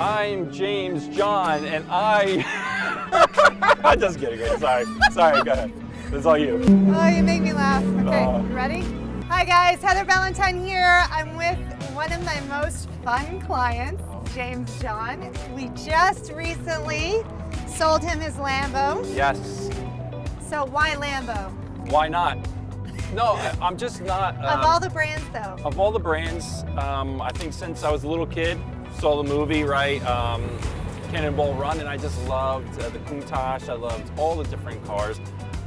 I'm James John, and I. I'm just kidding. Sorry. Sorry, go ahead. Is all you. Oh, you make me laugh. Okay, Uh. you ready? Hi guys, Heather Ballentine here. I'm with one of my most fun clients, James John. We just recently sold him his Lambo. Yes. So why Lambo? Why not? No, I'm just not. of um, all the brands though. Of all the brands, um, I think since I was a little kid, saw the movie, right? Um, Cannonball Run, and I just loved uh, the Countach. I loved all the different cars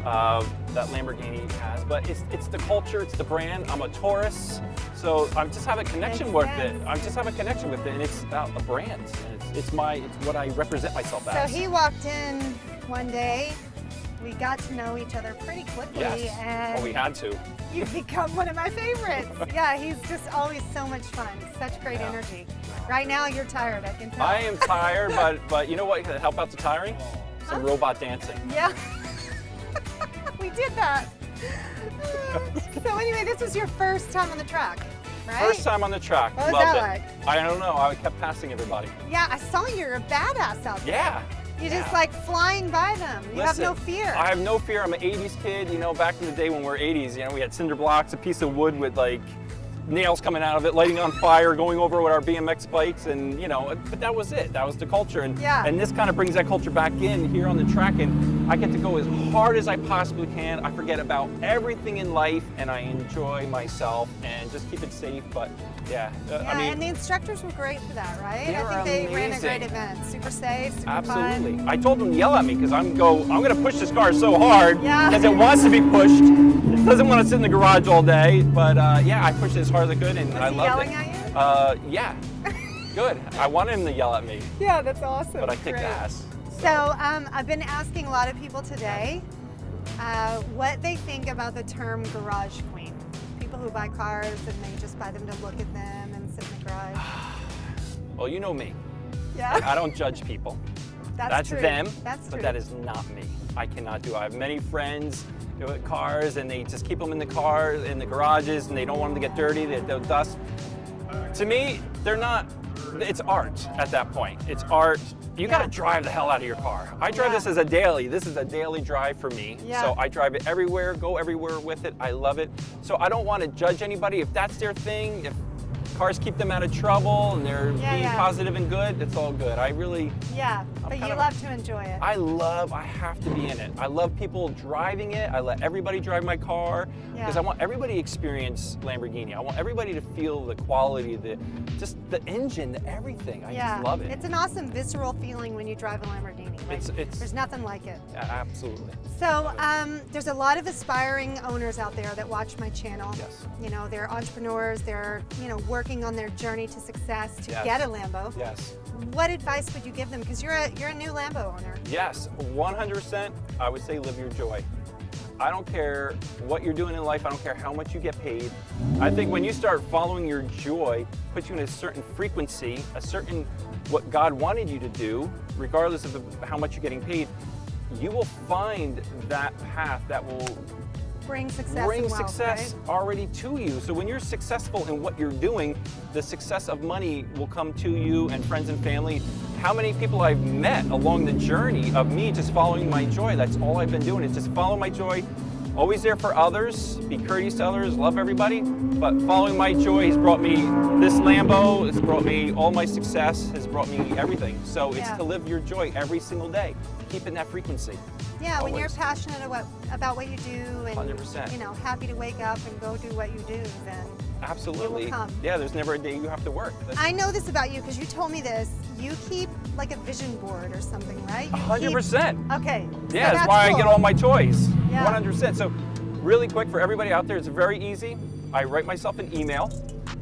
uh, that Lamborghini has. But it's, it's the culture, it's the brand. I'm a Taurus, so I just have a connection Makes with sense. it. I just have a connection with it, and it's uh, a brand. And it's, it's my, it's what I represent myself So as. So he walked in one day. We got to know each other pretty quickly, yes. and Well, we had to. you've become one of my favorites. yeah, he's just always so much fun. Such great Yeah. energy. Right now, you're tired. I can tell. I am tired, but but you know what help out the tiring? Some Huh? robot dancing. Yeah. we did that. so anyway, this was your first time on the track, right? First time on the track. What was Loved that it. I don't know. I kept passing everybody. Yeah, I saw you're a badass out there. Yeah. You're just like flying by them. You have no fear. I have no fear. I'm an 80s kid. You know, back in the day when we were 80s, you know, we had cinder blocks, a piece of wood with like nails coming out of it, lighting on fire, going over with our BMX bikes, and you know, but that was it. That was the culture. And Yeah. and this kind of brings that culture back in here on the track, and I get to go as hard as I possibly can. I forget about everything in life, and I enjoy myself and just keep it safe. But yeah, uh, I mean. and the instructors were great for that, right? I think they ran a great event. Super safe, super Absolutely. fun. I told them to yell at me because I'm go. I'm going to push this car so hard Yeah. because it wants to be pushed. It doesn't want to sit in the garage all day. But uh, yeah, I pushed it as hard as I could, and Was I loved yelling it. at you? Uh, yeah. Good. I wanted him to yell at me, Yeah, that's awesome. but I kicked Great. ass. So um, I've been asking a lot of people today uh, what they think about the term garage queen. People who buy cars and they just buy them to look at them and sit in the garage. Well, you know me. Yeah, I don't judge people. that's, That's true. them, That's true. but that is not me. I cannot do. it. I have many friends cars, and they just keep them in the car, in the garages, and they don't want them to get dirty. They, they'll dust. To me, they're not. It's art at that point. It's art. You gotta drive the hell out of your car. I drive Yeah. this as a daily. This is a daily drive for me. Yeah. So I drive it everywhere, go everywhere with it. I love it. So I don't want to judge anybody if that's their thing. If cars keep them out of trouble and they're Yeah, being yeah. positive and good, it's all good. I really. yeah, but you of- love to enjoy it. I love, I have to be in it. I love people driving it. I let everybody drive my car because Yeah. I want everybody to experience Lamborghini. I want everybody to feel the quality, the just the engine, the everything. I yeah, just love it. It's an awesome visceral feeling when you drive a Lamborghini. Like, It's- it's- there's nothing like it. Yeah, absolutely. So um, there's a lot of aspiring owners out there that watch my channel. Yes. You know, they're entrepreneurs. They're you know working on their journey to success to Yes. get a Lambo. Yes. What advice would you give them? Because you're a you're a new Lambo owner. Yes, 100%. I would say live your joy. I don't care what you're doing in life. I don't care how much you get paid. I think when you start following your joy, puts you in a certain frequency, a certain what God wanted you to do, regardless of the, how much you're getting paid, you will find that path that will Bring success. bring and wealth, success right? already to you. So when you're successful in what you're doing, the success of money will come to you and friends and family. How many people I've met along the journey of me just following my joy. That's all I've been doing is just follow my joy. Always there for others, be courteous to others, love everybody. But following my joy has brought me this Lambo, it's brought me all my success, has brought me everything. So it's Yeah. to live your joy every single day. Keep in that frequency. Yeah, when you're passionate about, about what you do and 100%. you know happy to wake up and go do what you do, then Absolutely. come. Yeah, there's never a day you have to work. That's- I know this about you because you told me this. You keep like a vision board or something, right? You A hundred keep- percent. Okay. so Yeah, that's why I get all my toys. Yeah. 100%. So, really quick for everybody out there, it's very easy. I write myself an email,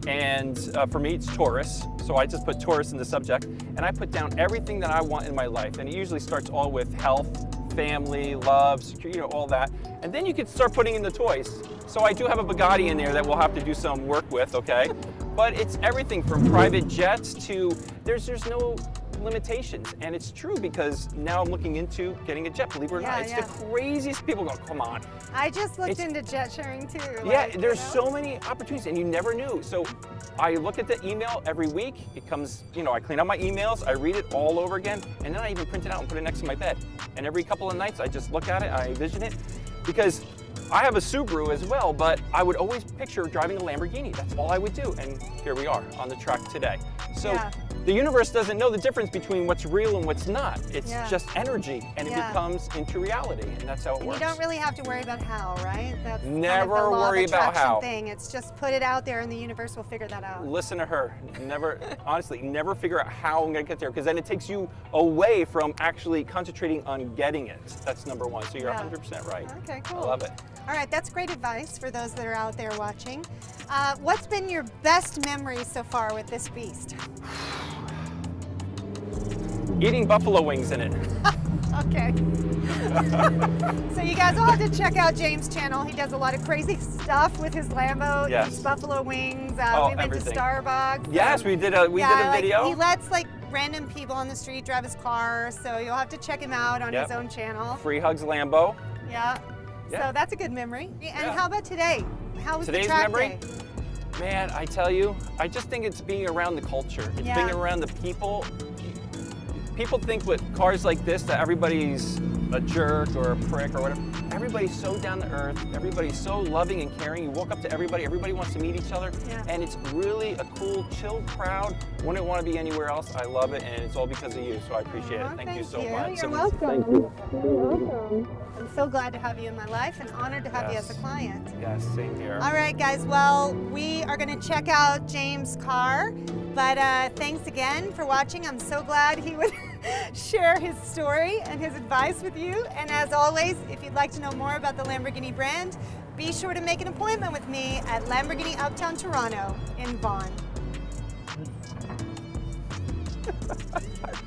and uh, for me, it's Taurus. So I just put Taurus in the subject, and I put down everything that I want in my life. And it usually starts all with health, family, love, security, you know, all that. And then you can start putting in the toys. So I do have a Bugatti in there that we'll have to do some work with, okay? But it's everything from private jets to there's there's no limitations. And it's true because now I'm looking into getting a jet, believe it or Yeah, not. It's yeah. the craziest people go, come on. I just looked It's- into jet sharing too. Yeah, like, you there's know? so many opportunities and you never knew. So I look at the email every week. It comes, you know, I clean out my emails, I read it all over again, and then I even print it out and put it next to my bed. And every couple of nights I just look at it, I vision it because I have a Subaru as well, but I would always picture driving a Lamborghini. That's all I would do. And here we are on the track today. So Yeah. The universe doesn't know the difference between what's real and what's not. It's Yeah. just energy and it becomes into reality. And that's how it And works. you don't really have to worry about how, right? That's kind of Never the law worry of about how. Thing. It's just put it out there, and the universe will figure that out. listen to her. Never, honestly, never figure out how I'm gonna get there because then it takes you away from actually concentrating on getting it. That's number one. So you're Yeah. 100% right. Okay, cool. I love it. All right, that's great advice for those that are out there watching. Uh, what's been your best memory so far with this beast? Eating buffalo wings in it. Okay. so you guys all have to check out James' channel. He does a lot of crazy stuff with his Lambo, Yes. eats buffalo wings. Uh, Oh, we went everything. to Starbucks. Yes, um, we did a we yeah, did a like, he lets like random people on the street drive his car, so you'll have to check him out on Yep. his own channel. Free hugs Lambo. Yeah. Yeah. So that's a good memory. And Yeah. how about today? How was Today's the track memory? day? Man, I tell you, I just think it's being around the culture. It's Yeah. being around the people. People think with cars like this that everybody's a jerk or a prick or whatever. Everybody's so down to earth. Everybody's so loving and caring. You walk up to everybody. Everybody wants to meet each other. Yeah. And it's really a cool, chill crowd. Wouldn't want to be anywhere else. I love it, and it's all because of you. So I appreciate Aw, it. Thank, you so you. much. You're So- welcome. Thank you. I'm so glad to have you in my life and honored to have you as a client. Yes, same here. All right, guys. Well, we are going to check out James' car. But uh, thanks again for watching. I'm so glad he would share his story and his advice with you. And as always, if you'd like to know more about the Lamborghini brand, be sure to make an appointment with me at Lamborghini Uptown Toronto in Vaughan.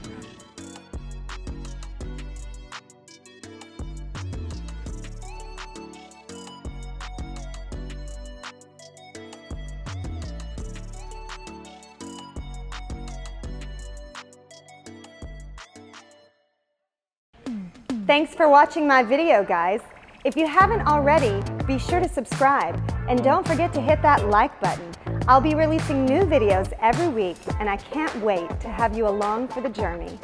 Thanks for watching my video, guys. If you haven't already, be sure to subscribe and don't forget to hit that like button. I'll be releasing new videos every week and I can't wait to have you along for the journey.